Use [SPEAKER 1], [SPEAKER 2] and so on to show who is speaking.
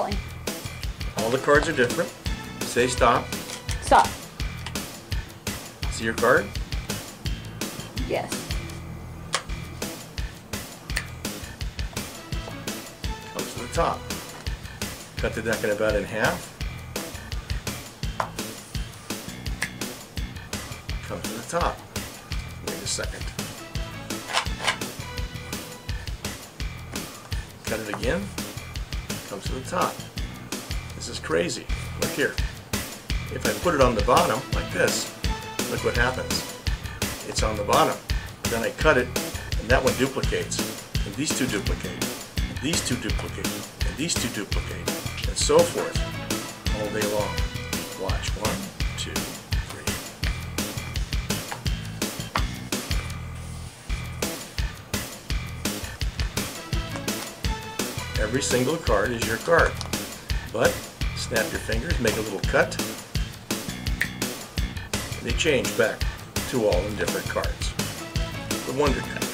[SPEAKER 1] All the cards are different. Say stop.
[SPEAKER 2] Stop.
[SPEAKER 1] See your card?
[SPEAKER 2] Yes.
[SPEAKER 1] Comes to the top. Cut the deck in about in half. Comes to the top. Wait a second. Cut it again. Comes to the top. This is crazy. Look here. If I put it on the bottom, like this, look what happens. It's on the bottom. Then I cut it, and that one duplicates. And these two duplicate. And these two duplicate. And these two duplicate. And so forth. All day long. Watch. One, two, Every single card is your card. But snap your fingers, make a little cut. They change back to all the different cards. The Wonder Deck.